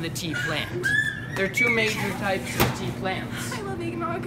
the tea plant. There are two major types of tea plants. I love eggnog.